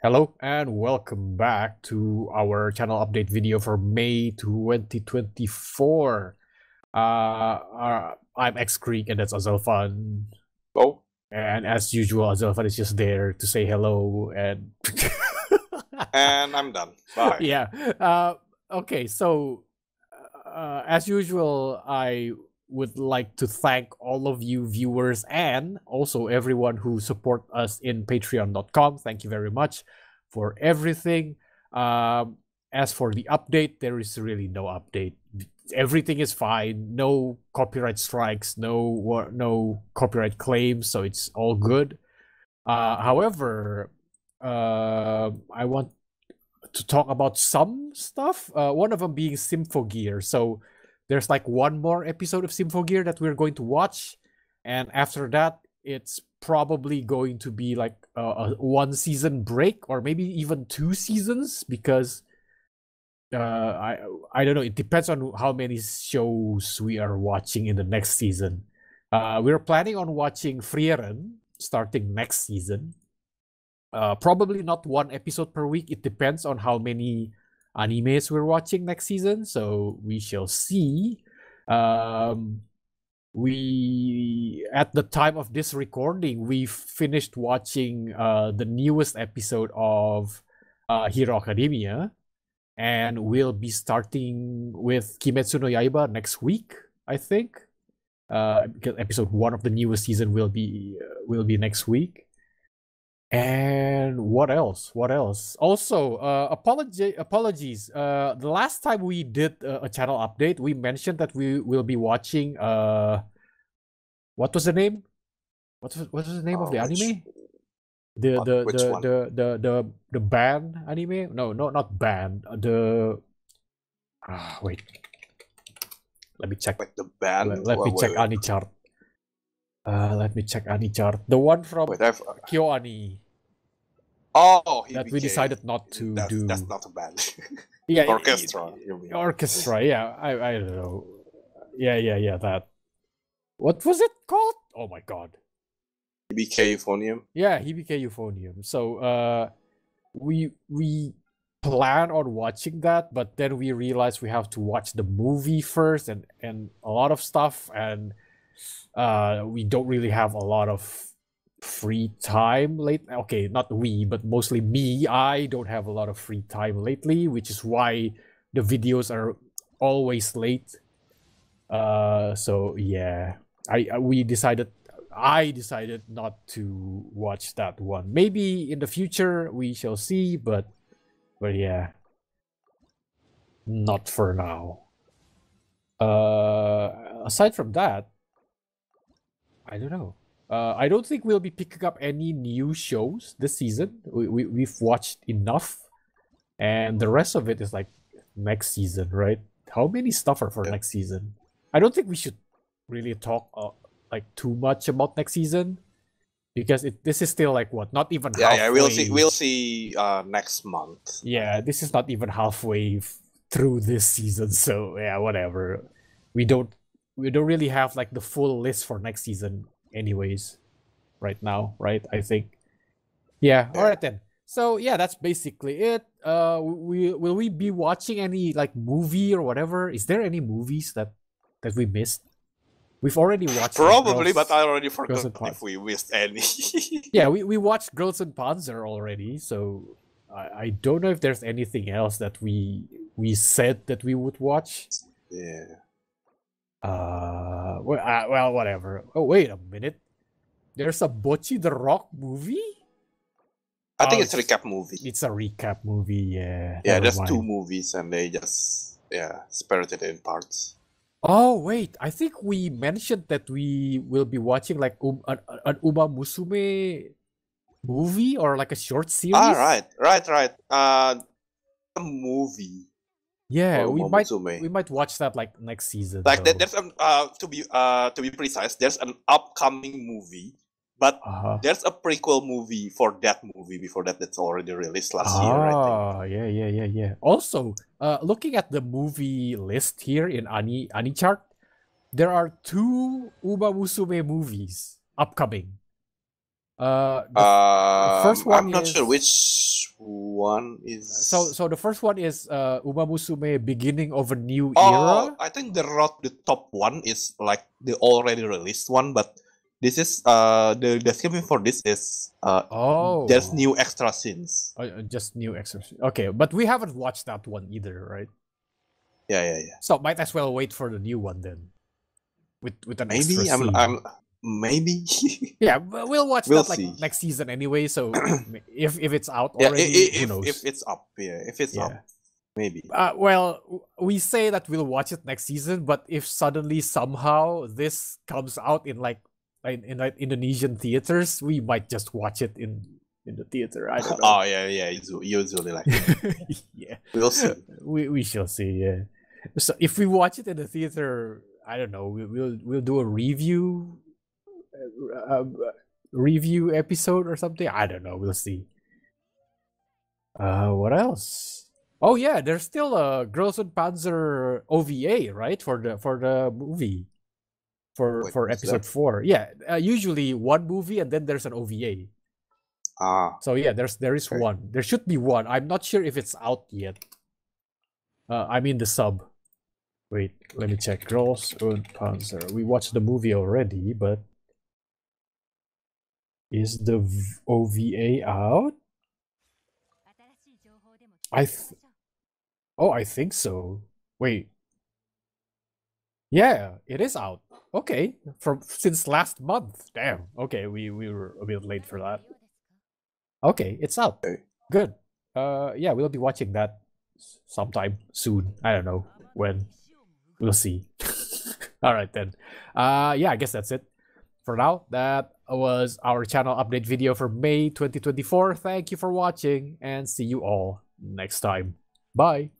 Hello and welcome back to our channel update video for May 2024. Uh, uh I'm X Creek and that's Azelfan. Oh. And as usual, Azelfan is just there to say hello and and I'm done. Bye. Yeah. Uh, okay, so uh, as usual, I would like to thank all of you viewers and also everyone who support us in patreon.com. Thank you very much for everything. Um, as for the update, there is really no update. Everything is fine. No copyright strikes, no no copyright claims, so it's all good. Uh, however, uh, I want to talk about some stuff. Uh, one of them being Symphogear. So there's like one more episode of Symphogear that we're going to watch, and after that, it's probably going to be like a, a one season break or maybe even two seasons because uh, I I don't know. It depends on how many shows we are watching in the next season. Uh, we're planning on watching Frieren starting next season. Uh, probably not one episode per week. It depends on how many animes we're watching next season. So we shall see. Um, we at the time of this recording, we finished watching uh, the newest episode of uh, Hero Academia, and we'll be starting with Kimetsu no Yaiba next week. I think. Uh, because episode one of the newest season will be uh, will be next week. And what else? What else? Also, uh, apology apologies. Uh, the last time we did uh, a channel update, we mentioned that we will be watching. Uh, what was the name? What was what was the name of the uh, which, anime? The the the, the the the the band anime? No, no, not band. The ah wait. Let me check. Wait, the band. Let, let me check wait. chart. Uh, let me check AniChart. The one from Wait, I've... KyoAni. Oh, that we decided not to that's, do. That's not a band. yeah, orchestra. It, orchestra. Yeah, I I don't know. Yeah, yeah, yeah. That. What was it called? Oh my god. Hibike Euphonium. Yeah, Hibike Euphonium. So, uh, we we plan on watching that, but then we realized we have to watch the movie first and and a lot of stuff and uh, we don't really have a lot of free time late okay not we but mostly me. I don't have a lot of free time lately which is why the videos are always late. Uh so yeah. I we decided i decided not to watch that one. Maybe in the future we shall see but but yeah. Not for now. Uh aside from that I don't know. Uh, I don't think we'll be picking up any new shows this season. We, we we've watched enough, and the rest of it is like next season, right? How many stuff are for yeah. next season? I don't think we should really talk uh, like too much about next season because it this is still like what not even yeah halfway. yeah we'll see we'll see uh next month yeah this is not even halfway through this season so yeah whatever we don't we don't really have like the full list for next season anyways right now right? I think. Yeah all right then. So yeah that's basically it. Uh we will we be watching any like movie or whatever? Is there any movies that that we missed? We've already watched probably girls, but i already forgot if we missed any. Yeah we, we watched Girls und Panzer already so I, I don't know if there's anything else that we we said that we would watch. Yeah uh well, uh, well, whatever. Oh, wait a minute. There's a Bocchi the Rock movie? I think oh, it's a recap movie. It's a recap movie, yeah. Yeah, there's two movies and they just yeah, spirited in parts. Oh wait, I think we mentioned that we will be watching like um, an, an Uma Musume movie or like a short series. Ah, right, right, right. Uh, a movie. Yeah, we might we might watch that like next season. Like that, there's um uh to be uh to be precise, there's an upcoming movie, but uh-huh. there's a prequel movie for that movie before that that's already released last ah, year. Oh yeah, yeah, yeah, yeah. Also, uh, looking at the movie list here in Ani AniChart, there are two Uma Musume movies upcoming. Uh, uh, first one. I'm not is, sure which one is. So, so the first one is uh, Uma Musume, beginning of a new oh, era. I think the road, the top one is like the already released one, but this is uh the description for this is uh oh there's new extra scenes. Oh, uh, just new extra. Okay, but we haven't watched that one either, right? Yeah, yeah, yeah. So might as well wait for the new one then. With with an maybe extra I'm, I'm maybe. Yeah we'll watch we'll that like see. next season anyway so if if it's out already yeah, if, who knows? if it's up yeah if it's yeah. up maybe. Uh, well we say that we'll watch it next season but if suddenly somehow this comes out in like in, in like indonesian theaters we might just watch it in in the theater i don't know. Oh yeah yeah usually like yeah. We'll see. We, we shall see yeah. So if we watch it in the theater i don't know we, we'll we'll do a review uh, review episode or something. I don't know. We'll see. Uh, what else? Oh yeah, there's still a Girls und Panzer OVA, right? For the for the movie, for Wait, for episode four. Yeah, uh, usually one movie and then there's an OVA. Ah. So yeah, there's there is okay. one. There should be one. I'm not sure if it's out yet. Uh, I mean the sub. Wait, let me check. Girls und Panzer. We watched the movie already, but is the OVA out? I th- Oh, I think so. Wait. Yeah, it is out. Okay, from since last month. Damn. Okay, we we were a bit late for that. Okay, it's out. Good. Uh, yeah, we'll be watching that sometime soon. I don't know when. We'll see. All right then. Uh, yeah, I guess that's it for now. That was our channel update video for May 2024. Thank you for watching and see you all next time. Bye.